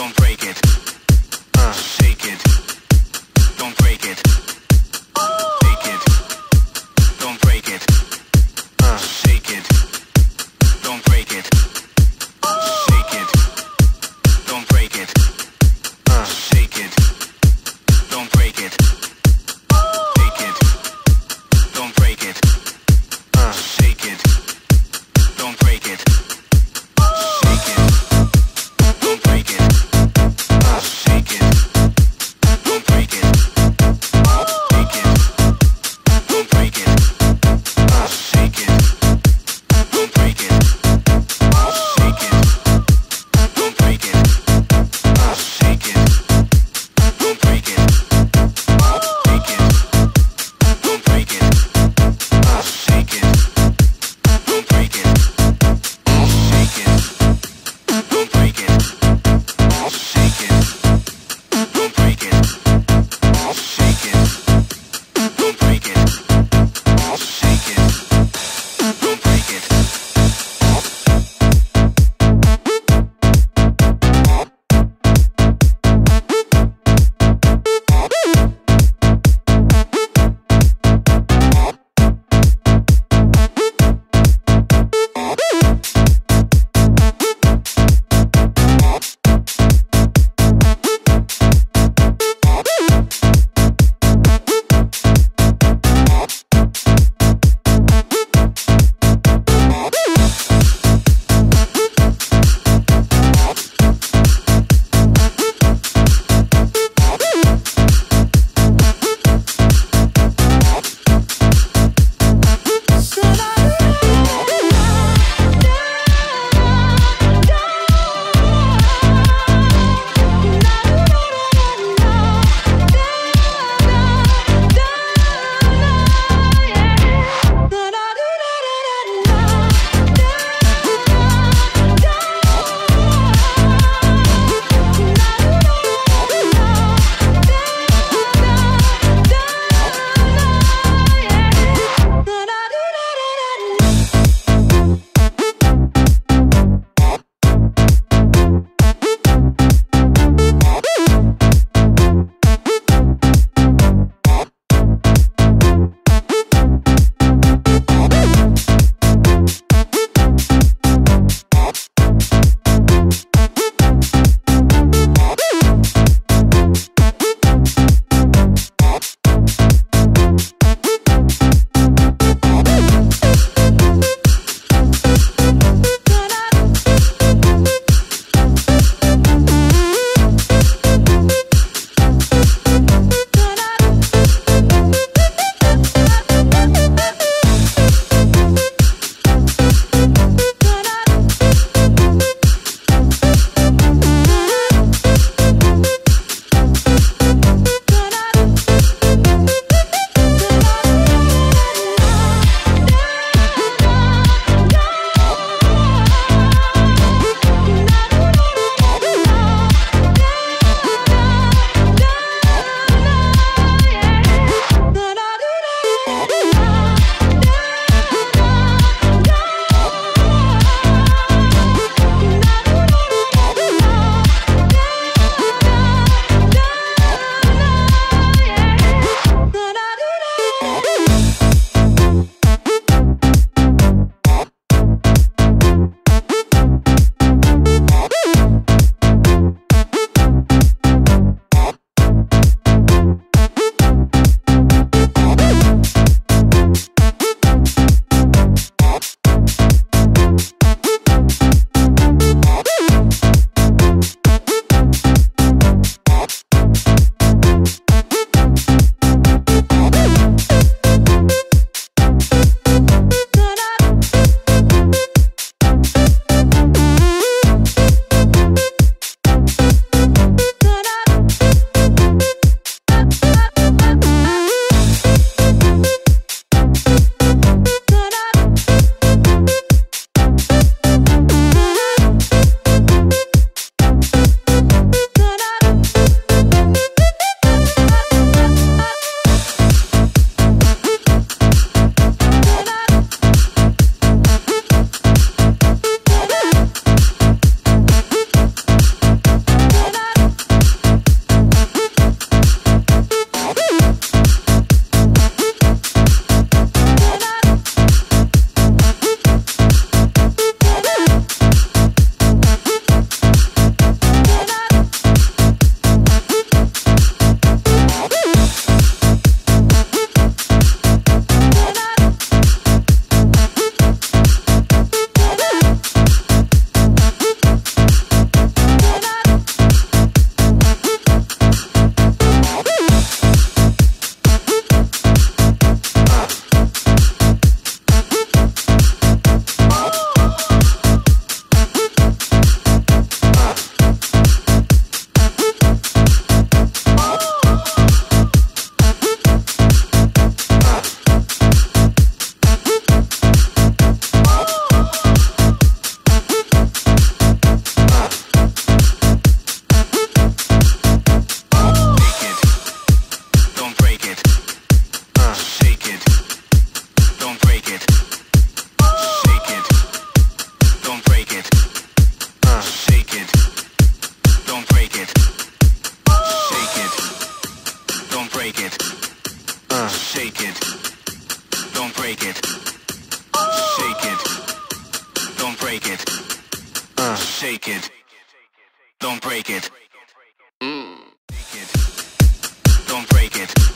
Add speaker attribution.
Speaker 1: don't break it. Shake it. Don't break it. Shake it. Don't break it. Uh. Shake it. Don't break it.
Speaker 2: Mm.
Speaker 1: Don't break it.